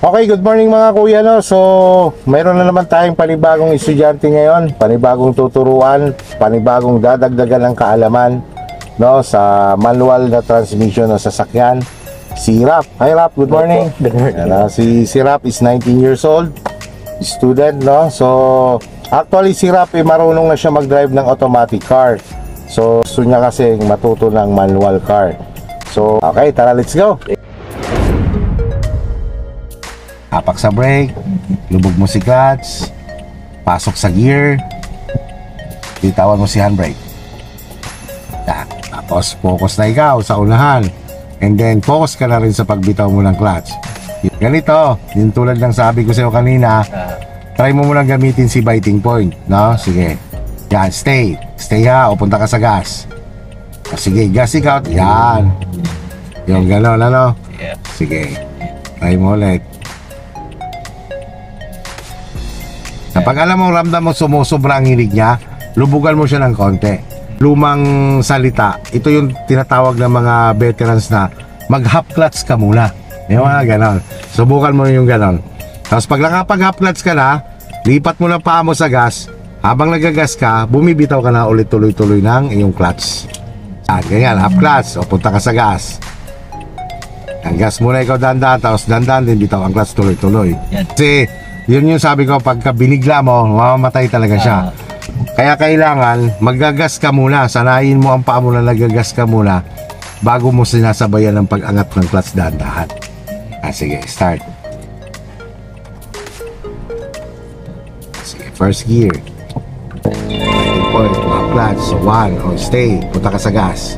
Okay, good morning mga kuya no. So, mayroon na naman tayong panibagong estudyante ngayon, panibagong tuturuan, panibagong dadagdagan ng kaalaman no sa manual na transmission ng sasakyan. Si Rap. Hi Rap, good morning. Good morning. Ah, si si Rap is 19 years old, student no. So, actually si Rap eh, marunong na siya mag-drive ng automatic car. So, gusto niya kasi matuto ng manual car. So, okay, tara let's go. Hapak sa brake, lubog mo si clutch, pasok sa gear, bitawan mo si handbrake. Yan. Tapos focus na ikaw sa unahan. And then focus ka na rin sa pagbitaw mo ng clutch. Ganito, din tulad ng sabi ko sa iyo kanina, try mo muna gamitin si biting point, no? Sige. Yan, stay. Stay ha, o punta ka sa gas. Sige, gas ikaw. Yan. Yung gano'n, ano? Sige. Try mo ulit. Kapag alam mo, ramdam mo sumusobra ang hilig niya, lubugan mo siya ng konti. Lumang salita, ito yung tinatawag ng mga veterans na mag-half clutch ka muna. Yung mga ganon. Subukan mo yung ganon. Tapos pag nakapag-half clutch ka na, lipat mo na paa mo sa gas. Habang nagagas ka, bumibitaw ka na ulit tuloy-tuloy ng iyong clutch. Ah, ganyan, half clutch. O punta ka sa gas. Ang gas muna ikaw dandan, tapos dandan din bitaw ang clutch tuloy-tuloy. Kasi yun yung sabi ko, pagka binigla mo, mamamatay talaga siya. Ah. Kaya kailangan, magagas ka muna, sanayin mo ang paa mo na nagagas ka muna bago mo sinasabayan ng pag-angat ng clutch dahan-dahan. Ah, sige, start. Sige, first gear. Point, mga clutch. So, one, oh, stay. Punta ka sa gas.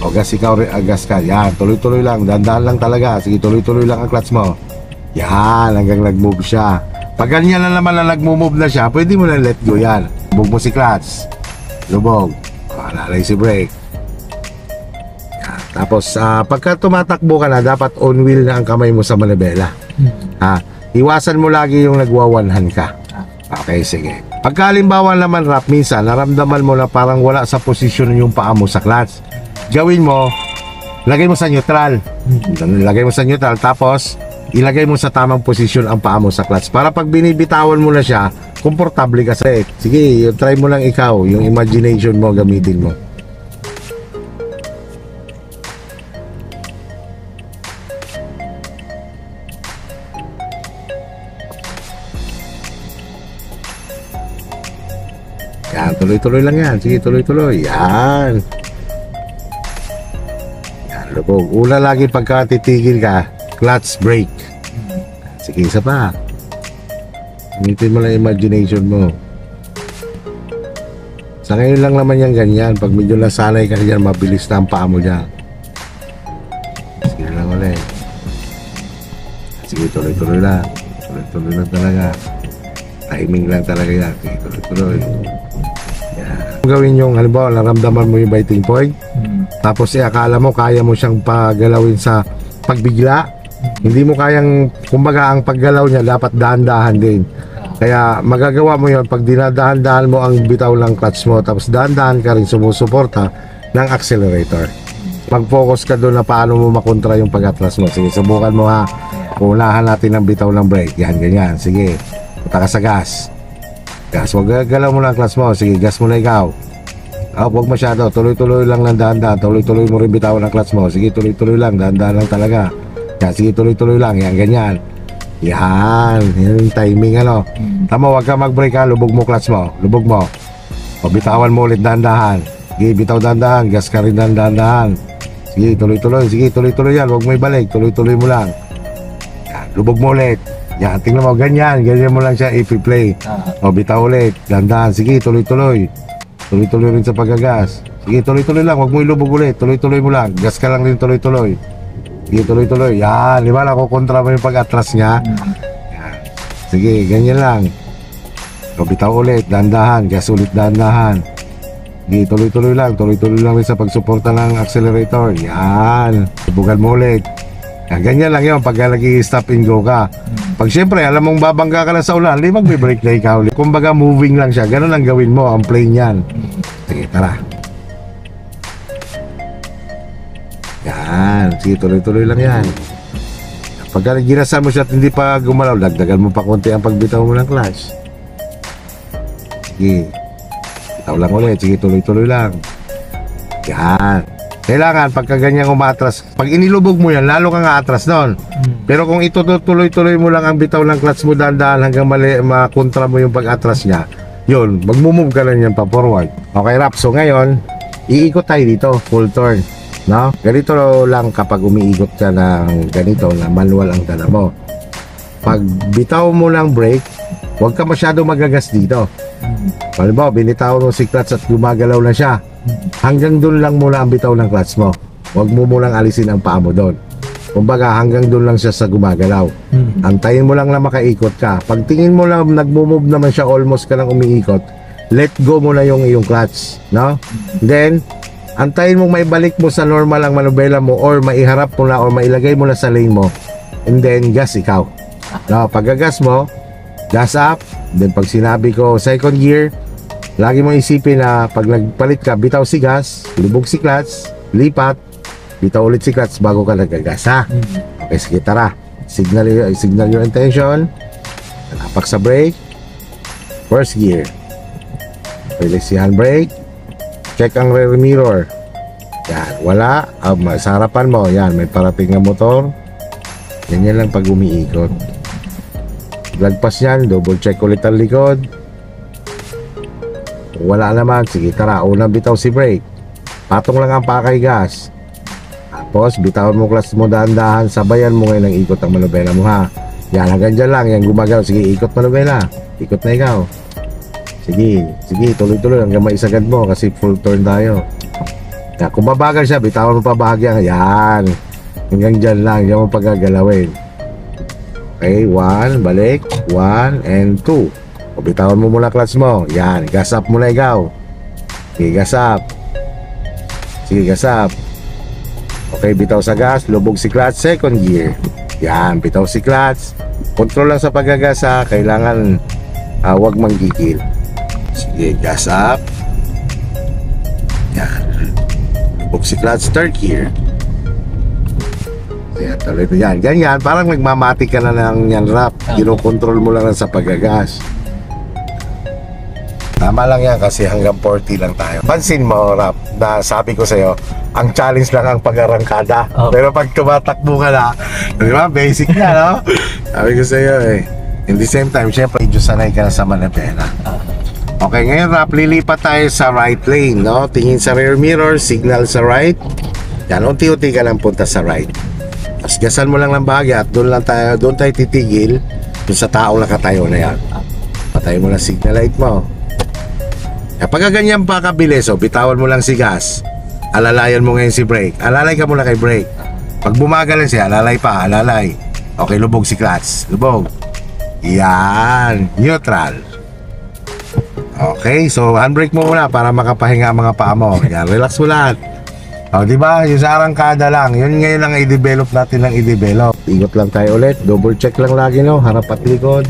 O gas ikaw, ah, gas ka. Yan, tuloy-tuloy lang. Dahan-dahan lang talaga. Sige, tuloy-tuloy lang ang clutch mo. Yan, hanggang nag-move siya. Pag ganyan na naman na nag-move na siya, pwede mo na let go yan. Lubog mo si clutch. Lubog. Alalay si brake. Yan. Tapos, ah, pagka tumatakbo ka na, dapat on wheel na ang kamay mo sa manibela. Ha? Iwasan mo lagi yung nagwawanhan ka. Okay, sige. Pagka halimbawa naman rap, minsan naramdaman mo na parang wala sa posisyon yung paa mo sa clutch. Gawin mo, lagay mo sa neutral. Lagay mo sa neutral, tapos ilagay mo sa tamang posisyon ang paa mo sa clutch. Para pag binibitawan mo na siya, komportable ka sa eh. Sige, try mo lang ikaw, yung imagination mo gamitin mo. Yan, tuloy-tuloy lang yan. Sige, tuloy-tuloy. Yan. Yan, lubog. Una lagi pagka titigil ka, clutch brake. Sige, isa pa. Gamitin mo lang imagination mo. Sa ngayon lang naman yan ganyan. Pag medyo nasanay ka dyan, mabilis na ang paa mo dyan. Sige lang ulit. Sige, tuloy-tuloy lang. Tuloy-tuloy lang talaga. Timing lang talaga yan. Sige, tuloy-tuloy. Yan. Gawin yung, halimbawa, naramdaman mo yung biting point. Hmm. Tapos eh, akala mo kaya mo siyang pagalawin sa pagbigla. Hindi mo kayang, kumbaga ang paggalaw niya dapat dahan-dahan din. Kaya magagawa mo yon pag dinadahan-dahan mo ang bitaw ng clutch mo tapos dahan-dahan ka rin sumusuporta ng accelerator. Mag-focus ka doon na paano mo makontra yung pag-atras mo. Sige, subukan mo ha. Unahan natin ang bitaw ng brake. Yan, ganyan. Sige, punta ka sa gas. Gas, wag galaw mo lang ang clutch mo. Sige, gas mo na ikaw. Ah, huwag masyado. Tuloy-tuloy lang ng dahan-dahan. Tuloy-tuloy mo rin bitawan ang clutch mo. Sige, tuloy-tuloy lang. Dahan-dahan lang talaga. Yan, sige, tuloy-tuloy lang. Yan, ganyan. Yan. Yan yung timing, ano. Tama, huwag ka mag-brake ha. Lubog mo clutch mo. Lubog mo. O, bitawan mo ulit dahan-dahan. Sige, bitaw dahan-dahan. Gas ka rin dahan-dahan. Sige, tuloy-tuloy. Sige, tuloy-tuloy yan. Huwag mo ibalik. Tuloy-tuloy mo lang. Yan, lubog mo ulit. Yan, tingnan mo. Ganyan. Ganyan mo lang siya i-play. Ah. O, bitaw ulit. Dahan-dahan. Sige, tuloy-tuloy. Tuloy-tuloy rin sa paggagas. Sige, tuloy-tuloy lang. Huwag mo ilubog ulit. Tuloy-tuloy mo lang. Gas ka lang rin tuloy-tuloy. Sige, tuloy-tuloy. Yan. Di ba? Nakukontra mo yung pag-atras niya. Yan. Sige, ganyan lang. O, bitaw ulit. Dahan-dahan. Gas ulit dahan-dahan. Sige, tuloy-tuloy lang. Tuloy-tuloy lang sa pagsuporta ng accelerator. Yan. Subukan mo ulit. Yan, ganyan lang yun pag nag-stop and go ka. Pag siyempre, alam mong babangga ka na sa ulan, di magbe-brake na ikaw. Kumbaga moving lang siya. Ganun ang gawin mo. Ang plane yan. Sige, tara. Yan. Sige, tuloy-tuloy lang yan. Pagka ginasan mo siya at hindi pa gumalaw, dagdagan mo pa konti ang pagbitaw mo ng clutch. Sige. Bitaw lang ulit. Sige, tuloy-tuloy lang. Yan. Kailangan pagka ganyan umatras, pag inilubog mo yan, lalo kang aatras doon. Mm. Pero kung itutuloy-tuloy mo lang ang bitaw ng clutch mo dahan-dahan hanggang mali, makontra mo yung pag-atras niya, yun, magmumove ka lang yan pa forward. Okay, Rap. So ngayon, iikot tayo dito, full turn. No? Ganito lang kapag umiikot ka ng ganito na manual ang dala mo. Pag bitaw mo ng brake, huwag ka masyado magagas dito. Halimbawa, binitaw mo si clutch at gumagalaw na siya. Hanggang doon lang muna ang bitaw ng clutch mo. Huwag mo munang alisin ang paa mo doon. Kumbaga, hanggang doon lang siya sa gumagalaw. Mm. Antayin mo lang na makaikot ka. Pag tingin mo lang nagmo-move naman siya almost ka lang umiikot, let go mo na yung iyong clutch, no? Then, antayin mo may balik mo sa normal ang manubela mo or maiharap mo na or mailagay mo na sa lane mo. And then, gas ikaw. No, pag gas mo, gas up. Then, pag sinabi ko second gear, lagi mo isipin na pag nagpalit ka, bitaw si gas, lubog si clutch, lipat, bitaw ulit si clutch bago ka nagagas, ha? Mm. Okay, sige, tara. Signal, signal your intention. Talapak sa brake. First gear. Release si handbrake. Check ang rear mirror. Yan, wala. Ma- sa harapan mo, yan, may parating na motor. Ganyan lang pag umiikot. Lagpas yan, double check ulit ang likod. Wala naman, sige tara, unang bitaw si brake. Patong lang ang pakay gas. Tapos, bitawan mo clutch mo dahan-dahan, sabayan mo ngayon ang ikot ang manubela mo ha. Yan, hanggang dyan lang, yan gumagaw. Sige, ikot manubela. Ikot na ikaw. Sige, sige, tuloy-tuloy hanggang maisagad mo kasi full turn tayo. Yan, kung mabagal siya, bitawan mo pa bahagya. Yan. Hanggang dyan lang, yan mo pagagalawin. Okay, one, balik. One, and two. O, bitawan mo muna clutch mo. Yan, gas up muna ikaw. Sige, gas up. Sige, gas up. Okay, bitaw sa gas, lubog si clutch, second gear. Yan, bitaw si clutch. Control lang sa paggagas ha, kailangan ah, wag manggigil. Sige, gas up. Yan. Clutch, third gear. Yan, tuloy mo yan. Ganyan, parang nagmamati ka na ng yan rap. Kinokontrol mo lang sa paggagas. Tama lang yan kasi hanggang 40 lang tayo. Pansin mo, Rap, na sabi ko sa'yo, ang challenge lang ang pag-arangkada. Oh. Pero pag tumatakbo ka na, di ba, basic na, no? sabi ko sa'yo eh. In the same time, syempre, medyo sanay ka na sa manapena. Okay, ngayon, Rap, lilipat tayo sa right lane, no? Tingin sa rear mirror, signal sa right. Yan, unti-unti ka lang punta sa right. Tapos gasan mo lang ng bahagya at doon lang tayo, doon tayo titigil doon sa taong nakatayo na yan. Patay mo lang signal light mo. Kapag ganyan pa kabilis, oh, bitawan mo lang si gas. Alalayan mo ngayon si brake. Alalay ka muna kay brake. Pag bumagal lang siya, alalay pa, alalay. Okay, lubog si clutch. Lubog. Yan. Neutral. Okay, so handbrake mo muna para makapahinga mga paa mo. Yan, relax mo lahat. O, di ba? Yung sa arangkada lang. Yun ngayon ang i-develop natin ng i-develop. Ikot lang tayo ulit. Double check lang lagi, no? Harap at likod.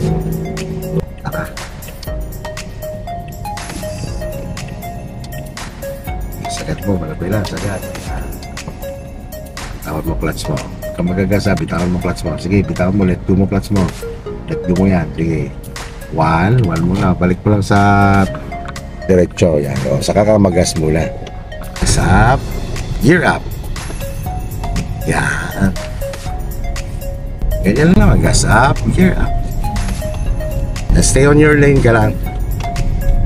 Tara. Sagat mo, malapit lang, sagat. Tawad mo clutch mo. Kung magagasa, bitawan mo clutch mo. Sige, bitawan mo, let go mo clutch mo. Let go mo yan. Sige. One, one mo na. Balik mo lang sa diretso. Yan. O, saka ka magas muna. Gas up. Gear up. Yan. Ganyan lang. Gas up. Gear up. And stay on your lane ka lang.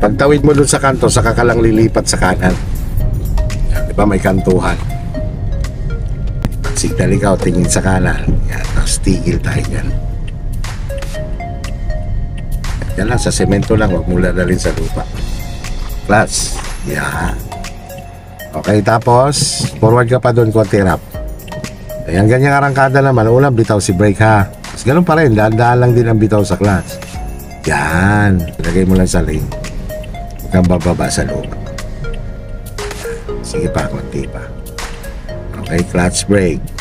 Pagtawid mo dun sa kanto, saka ka lang lilipat sa kanan. Yan, di ba may kantuhan? Signal ikaw, tingin sa kanan. Yan, tapos tigil tayo dyan. Yan lang, sa semento lang, huwag mo lalalin sa lupa. Plus, yan. Okay, tapos, forward ka pa doon, konti rap. Ayan, ganyang arangkada naman. Ulang, bitaw si brake ha. Tapos ganun pa rin, daan-daan lang din ang bitaw sa clutch. Yan, lagay mo lang sa lane. Huwag kang bababa sa loob. Sige pa, konti pa. Okay, clutch brake.